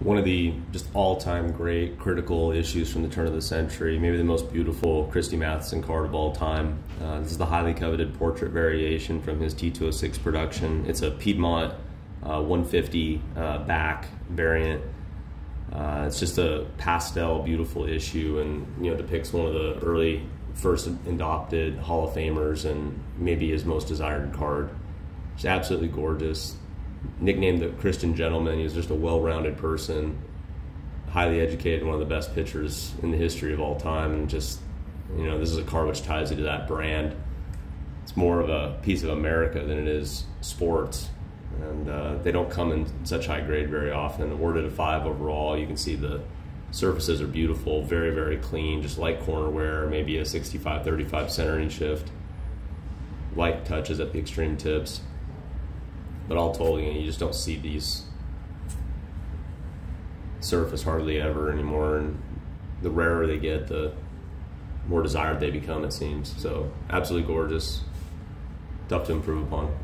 one of the just all-time great critical issues from the turn of the century, maybe the most beautiful Christy Mathewson card of all time. Uh, this is the highly coveted portrait variation from his T206 production. It's a Piedmont uh, 150 uh, back variant. Uh, it's just a pastel, beautiful issue, and you know depicts one of the early first adopted Hall of Famers and maybe his most desired card. It's absolutely gorgeous nicknamed the Christian gentleman. He was just a well-rounded person, highly educated, one of the best pitchers in the history of all time, and just you know this is a car which ties you to that brand. It's more of a piece of America than it is sports, and uh, they don't come in such high grade very often. Awarded a five overall. You can see the surfaces are beautiful, very very clean, just light corner wear, maybe a 65-35 centering shift, light touches at the extreme tips. But all told, you, know, you just don't see these surface hardly ever anymore. And the rarer they get, the more desired they become, it seems. So, absolutely gorgeous. Tough to improve upon.